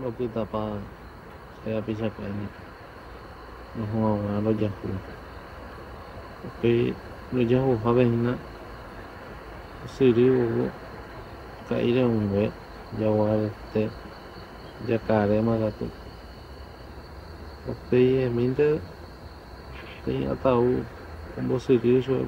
lo que tapa saya bisa ke ini no lo jauh tapi lo jauh habe hina siri wo ka ire unwe jakare magatu tapi minta tem atau como se diz o